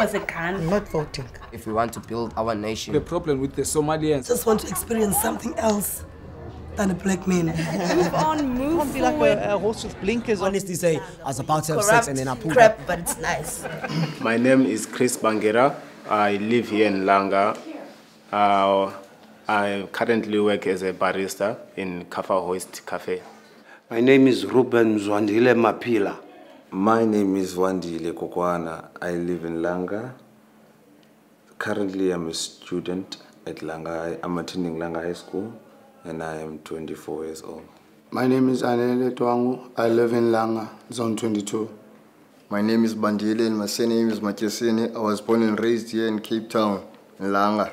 was a gun. Not voting. If we want to build our nation, The problem with the Somalians. Just want to experience something else than a black man. Move on, move Can't be like forward. a, a horse with blinkers honestly say I was about to have Corrupt sex and then I pulled crap, up. but it's nice. My name is Chris Bangera. I live here in Langa. Uh, I currently work as a barista in Kafa Hoist Cafe. My name is Ruben Zwandile Mapila. My name is Wandile Kokwana. I live in Langa. Currently, I'm a student at Langa. I'm attending Langa High School, and I am 24 years old. My name is Anele Twangu. I live in Langa, Zone 22. My name is Bandile and my surname is Makesene. I was born and raised here in Cape Town, in Langa.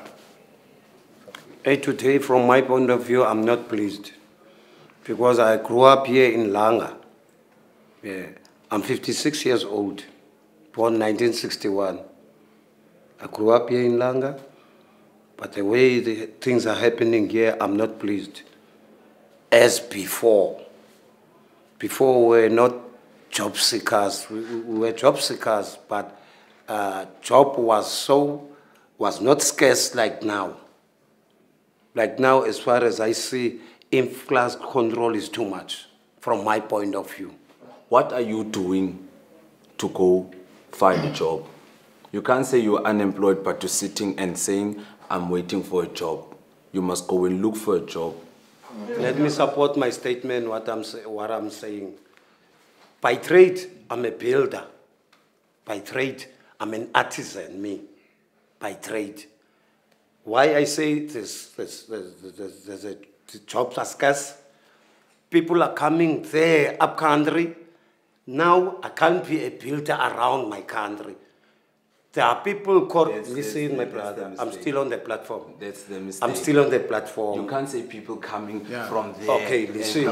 Hey, today, from my point of view, I'm not pleased because I grew up here in Langa. Yeah. I'm 56 years old, born 1961. I grew up here in Langa, but the way the things are happening here, I'm not pleased. As before. Before we were not job seekers, we, we we were job seekers, but uh, job was so, was not scarce like now. Like now, as far as I see, influx control is too much, from my point of view. What are you doing to go find a job? You can't say you're unemployed, but you're sitting and saying, I'm waiting for a job. You must go and look for a job. Let me support my statement, what I'm, what I'm saying. By trade, I'm a builder. By trade, I'm an artisan, me. By trade. Why I say this, this, this, this, this, this, jobs are scarce. People are coming there, up country. Now I can't be a builder around my country. There are people called, That's- listen, that's- my that's brother, I'm still on the platform. That's the mistake. I'm still on the platform. You can't say people coming Yeah. from there. Okay, listen.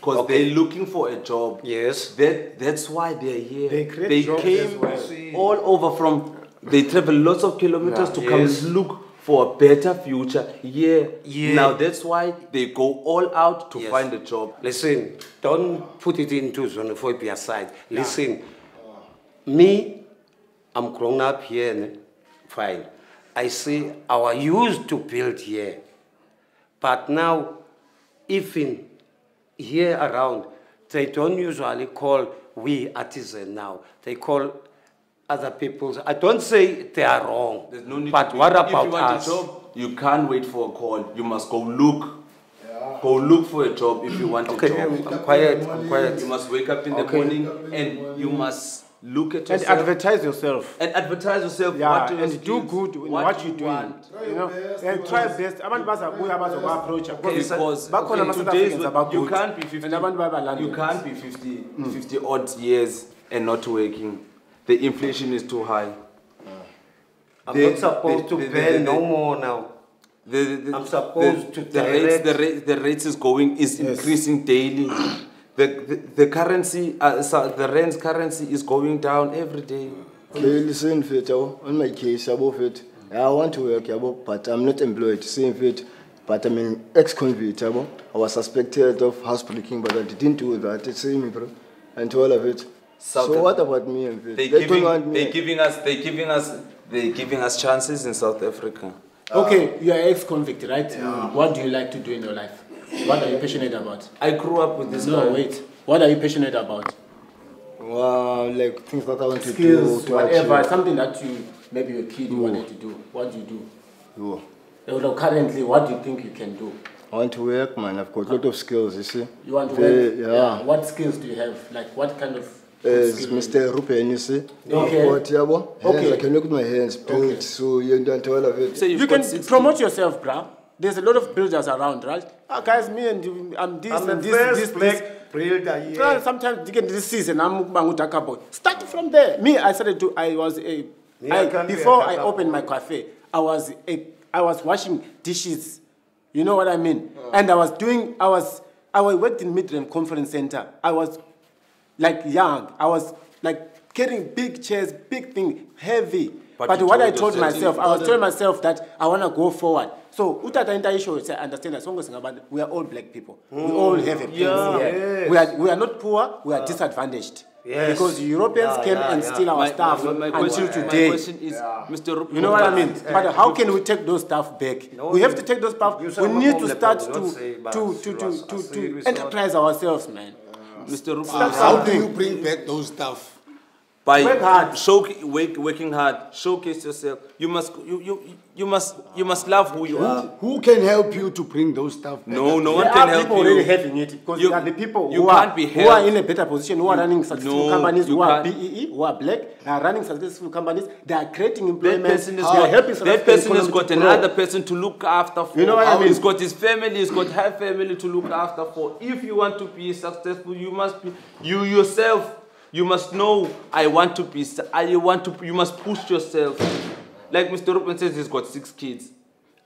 Because Okay. they're looking for a job. Yes. That, that's why they're here. They create jobs came as well. all over from, they travel lots of kilometers to come Yes. look for a better future here. Yeah. Now that's why they go all out to Yes. find a job. Listen, don't put it into xenophobia side. Listen, me, I'm grown up here, ne? fine. I see our used to build here. But now, even here around, they don't usually call we artisan now. They call other people's. I don't say they are wrong. There's no need but to what about if you want us? a job, you can't wait for a call. You must go look. Go look for a job if you want Okay, a job. I'm, I'm quiet. I'm quiet. You must wake up in the Okay. morning and you must look at yourself. And advertise yourself. and advertise yourself. Yeah, what are and do good in what, you're doing. want. You know, and try best. Abantu bazabuya bazoba-approacha Because bakhona okay, ama-South today's Africans world, you abagood. can't be 50, And abantu bayabalanda. you can't be 50, 50 odd years and not working. The inflation is too high. I'm The- not supposed the- to the- pay the- no more now. The, the, the, I'm supposed the, to the rates, the, direct- rate, the rates is going is increasing daily. The, the, the currency, uh, so the rand's currency is going down every day. Okay, listen, fit, yabo. on my case, yabo, fit. I want to work, yabo, but I'm not employed, same fit. But I'm an ex-convict. I was suspected of housebreaking, but I didn't do that. It's same, bro. And all of it. South so Af- what about me and fit? They They don't giving, want me. they giving us, they giving us, they giving us chances in South Africa. Uh, okay, you are ex-convict, right? Yeah. What do you like to do in your life? What are you passionate about? I grew up with this No, guy. wait. What are you passionate about? Wow, like things that I want to Skills, do. to whatever, achieve. something that you, maybe your kid you wanted to do. What do you do? Yeah. Although eh, currently, what do you think you can do? I want to work, man. I've got a lot of skills, you see. You want to Very- work? Yeah. What skills do you have? Like what kind of As skills? Mr. Rupen, you see. Okay. But, yabo, hands, Okay. I can work with my hands, build, so you don't all of it. Say you've You got can 60 promote yourself, bruh. There's a lot of builders around, right? Ah, guys, me and you, I'm this I'm the and this, first this, black this. builder here. Well, Sometimes you get this season, I'm Bangu Dhaka boy. Start from there. Me, I started to, I was a, Me, I, I can't be before I Dhaka opened my cafe, I was a, I was washing dishes. You know what I mean? And I was doing, I was, I worked in Midrand Conference Center. I was like young. I was like carrying big chairs, big thing, heavy. But But, what I told myself, I was telling myself that I want to go forward. So utata issue, say understand that songo singabantu, we are all black people. We mm. all have a place Yeah. Yes. We are we are not poor, we are disadvantaged. Yes. Because Europeans Yeah, came yeah, and yeah. steal our My- stuff my- my until question- my question is, Mr. Rup- You know what I mean? But how can we take those stuff back? No, we have to take those stuff. We need to start to Bas- to to to to, to enterprise ourselves, man. Mr. Rup- Start How do you bring back those stuff? By Work hard. show, work, working hard, showcase yourself. You must, you, you, you must, you must love who you are. Who can help you to bring those stuff back? No, no one There can are help people you. already having it because You- are the people you who are who are in a better position, who are running successful No, companies, who are can't. BEE, who are black, are running successful companies. They are creating employment. That person, is they are helping that person has got another person to look after for. You know what I mean? He's got his family, he's got her family to look after for. If you want to be successful, you must be, you yourself, you must know, I want to be, I want to, you must push yourself. Like Mr. Rupen says, he's got six kids,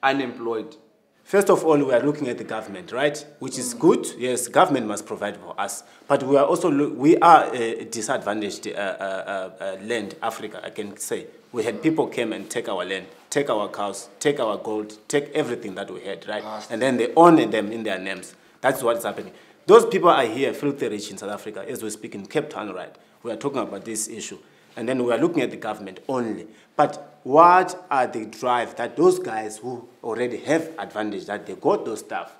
unemployed. First of all, we are looking at the government, right? Which is good. Yes, government must provide for us, but we are also we are a disadvantaged uh, uh, uh, uh, land, Africa. I can say we had people came and take our land, take our cows, take our gold, take everything that we had, right? And then they own them in their names. That's what is happening. Those people are here, filthy rich in South Africa, as we speak in Cape Town, right? We are talking about this issue. And then we are looking at the government only. But what are the drive that those guys who already have advantage, that they got those stuff,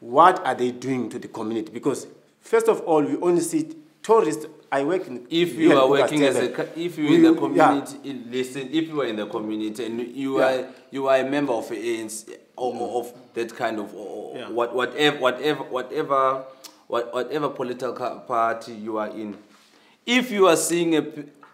what are they doing to the community? Because first of all, we only see tourists. I work in. If you are working as a, if you're in the community, in- listen, if you are in the community and you Yeah. are, you are a member of a ANC or, or of that kind of, or, Yeah. what, whatever, whatever, whatever, what, whatever political party you are in, if you are seeing a,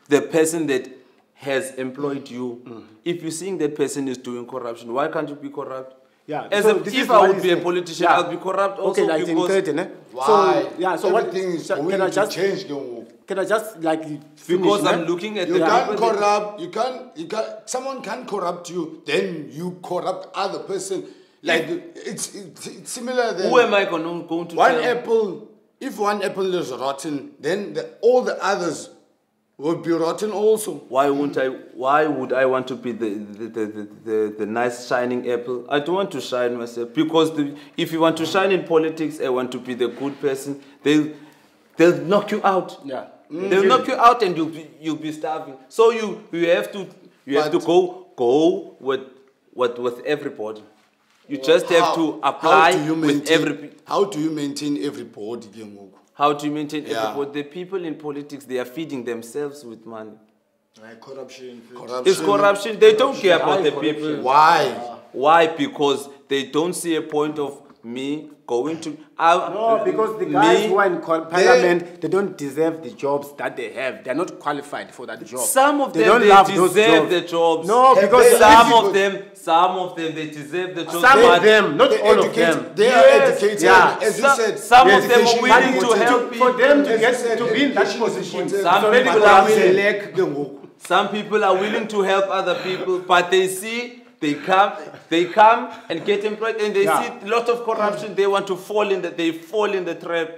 the person that has employed you, Mm. if you're seeing that person is doing corruption, why can't you be corrupt? Yeah, As so a, if I would is be a politician, yeah. I'll be corrupt also Okay, like in because 13, eh? Why? So, yeah, so what, Everything is so going can I just, change. ke ngoku. can I just like finish, because I'm eh? looking at You the can't people corrupt. You can't. You can't. Someone can corrupt you. Then you corrupt other person. Like it's, it's, it's similar. Than Who am I going, going to one tell? apple. If one apple is rotten, then the, all the others will be rotten also. Why won't I? Why would I want to be the the, the, the, the, the nice shining apple? I don't want to shine myself because the, if you want to shine in politics, I want to be the good person. They they'll knock you out. Yeah. They'll mm-hmm. knock you out and you'll be you'll be starving. So you you have to you have to go go with with with everybody. You just have How- to apply how do you with maintain, every. pe- How do you maintain everybody? ke ngoku? How do you maintain Yeah. everybody? The people in politics they are feeding themselves with money. Like corruption. Corruption. It's corruption. They don't care about the people. Why? Why? Because they don't see a point of me going to. I, No, because the guys me- who are in parliament, they don't deserve the jobs that they have. They're not qualified for that job. Some of they them don't they love those deserve jobs. the jobs. No, because some Some of them, some of them, they deserve the jobs. some of them, not They're all of them. They Yes, are educated. yeah. As you Some- said, some of them are willing to important. help For them to As get said, to be in that position. Some people are there is a willing- lack ke ngoku. Some people are willing to help other people, but they see they come, they come and get employed, and they Yeah. see a lot of corruption. They want to fall in the, they fall in the trap.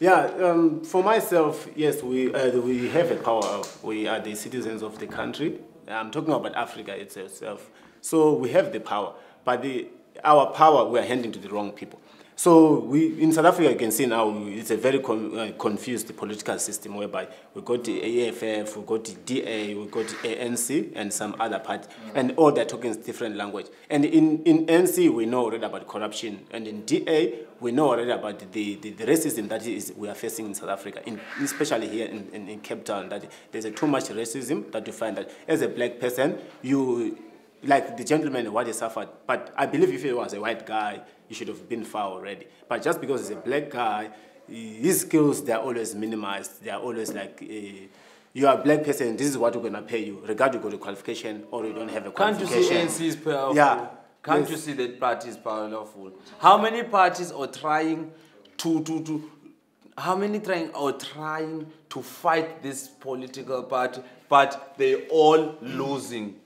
Yeah, um, for myself, yes, we uh, we have a power. Of, we are the citizens of the country. I'm talking about Africa itself. So we have the power, but the our power we are handing to the wrong people. So we in South Africa, you can see now it's a very con, uh, confused political system whereby we got the EFF, we got the DA, we got the ANC, and some other party, and all they're talking different language. And in in ANC, we know already about corruption, and in DA, we know already about the, the, the racism that is we are facing in South Africa, in, especially here in, in, in Cape Town. That there's a too much racism that you find that as a black person, you like the gentleman what he suffered. But I believe if he was a white guy, he should have been far already. But just because he's a black guy, his skills they are always minimized. They are always like. Uh, you are a black person, this is what we're gonna pay you, regardless of the qualification or you don't have a Can't you qualification. see powerful? Yeah. Can't Yes. you see that party is powerful? How many parties are trying to to to? How many trying are trying to fight this political party, but they all losing.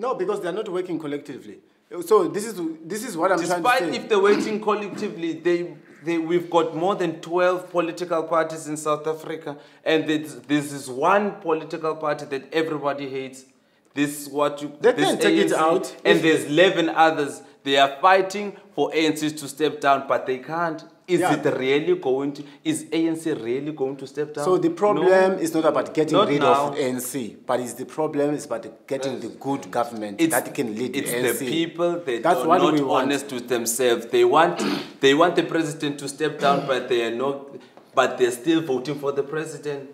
No, because they're not working collectively. So this is this is what I'm Despite trying to say. Despite if they're working collectively, they, they we've got more than twelve political parties in South Africa, and this, this is one political party that everybody hates. This is what you They can take it out and there's eleven others. They are fighting for ANC to step down, but they can't. Is Yeah. it really going to? Is ANC really going to step down? So the problem No. is not about getting Not rid now. of ANC, but it's the problem is about getting the good government It's, that can lead it's the ANC. the people that That's are what not we want. honest with themselves. They want they want the president to step down, but they are not. But they're still voting for the president.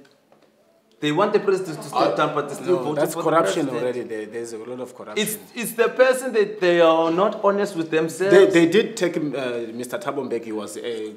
They want the president to step down, but they're still No, voting that's for corruption the already. There, there's a lot of corruption. It's it's the person that they are not honest with themselves. They, they did take him, uh, Mr. Thabo Mbeki was uh,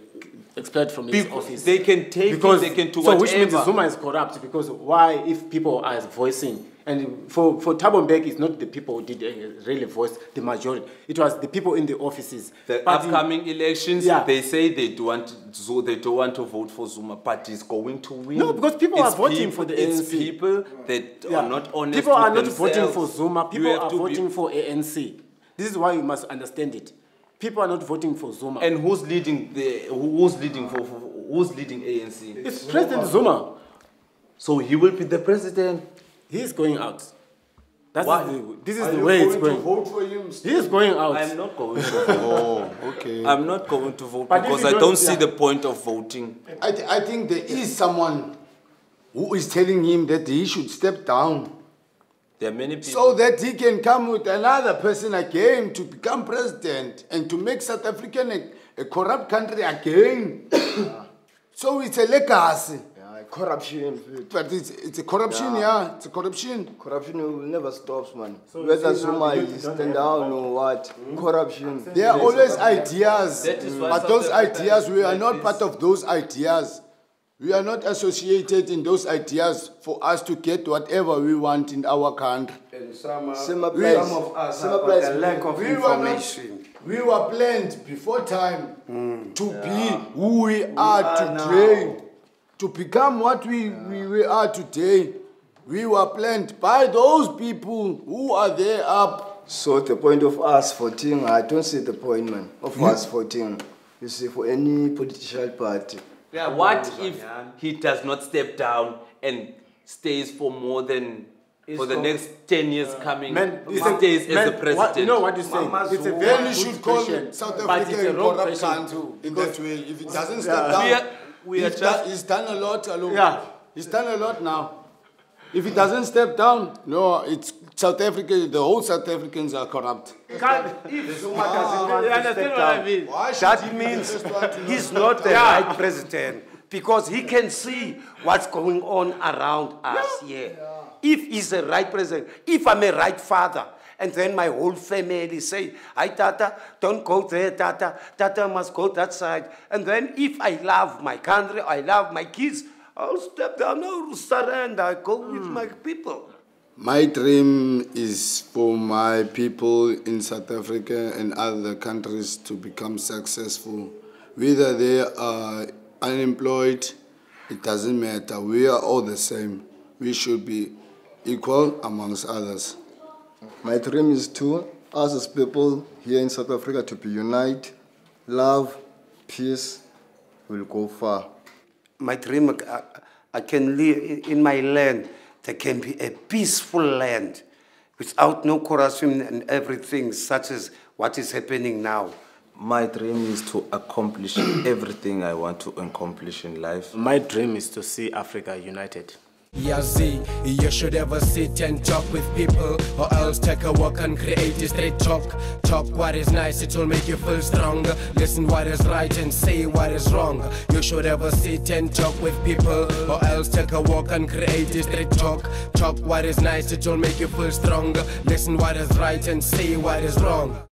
expelled from his Because office. they can take because, they can do so which means whatever. Zuma is corrupt because why if people are voicing and for for Thabo it's not the people who did uh, really voice the majority it was the people in the offices The But in- upcoming elections, Yeah. they say they don't, want so they don't want to vote for Zuma, but he's going to win. No, because people are voting for the ANC. It's people that Yeah. are not honest. People are not voting for. Zuma. People are to be- voting for ANC. This is why you must understand it. People are not voting for Zuma. And who's leading the who's leading for, for who's leading ANC? it's President Zuma. So he will be the president. He is going out. That's Why? the, this is Are the you way it's going to going. vote for him? He is going out. I'm not going to vote. Oh, okay. I'm not going to vote But if because I don't- don't see yeah. the point of voting. I, th- I think there is someone who is telling him that he should step down There are many people. so that he can come with another person again to become president and to make South Africa a, a corrupt country again. so it's a legacy. Yeah, corruption. But it's, it's a corruption, Yeah. yeah. It's a corruption. Corruption will never stop, man. So Whether see now Zuma is stand down or what, corruption. There are always ideas, That is why but those ideas, we are like not this. part of those ideas. We are not associated in those ideas for us to get whatever we want in our country. And some, Same We- applies. some of us Same have applies. a lack of We were not- We were planned before time Hmm. to be who we are today, to become what we, we, we are today. We were planned by those people who are there up. So the point of us voting, I don't see the point, man, of Hmm? us voting. You see, for any political party. Yeah, What if he does not step down and stays for more than for the next ten years coming? Man, he it's a- stays as the president. What, you know what you're saying? It's a Zuma. very Then you good should call question, South Africa a a wrong corrupt question country too. in that way. If it doesn't Yeah. step down, We are- we are he's, just- done, he's done a lot. Hello. Yeah. He's done a lot now. If he doesn't step down, no, it's South Africa, the whole South Africans are corrupt. If Zuma doesn't ah, want to understand step what I mean? That means the first one to he's not the right president because he can see what's going on around us here. If he's a right president, if I'm a right father, and then my whole family say, Hi, Tata, don't go there, Tata. Tata must go that side. And then if I love my country, I love my kids, I'll step down, I'll surrender, I go with hmm. my people. My dream is for my people in South Africa and other countries to become successful. Whether they are unemployed, it doesn't matter. We are all the same. We should be equal amongst others. My dream is to, us as people here in South Africa, to be united, love, peace, will go far. my dream, I, I can live in- in my land. There can be a peaceful land without no corruption and everything, such as what is happening now. My dream is to accomplish everything I want to accomplish in life. My dream is to see Africa united. Z, you should ever sit and talk with people, or else take a walk and create a straight talk. Talk what is nice, it will make you feel stronger. Listen what is right and say what is wrong. You should ever sit and talk with people, or else take a walk and create a straight talk. Talk what is nice, it will make you feel stronger. Listen what is right and say what is wrong.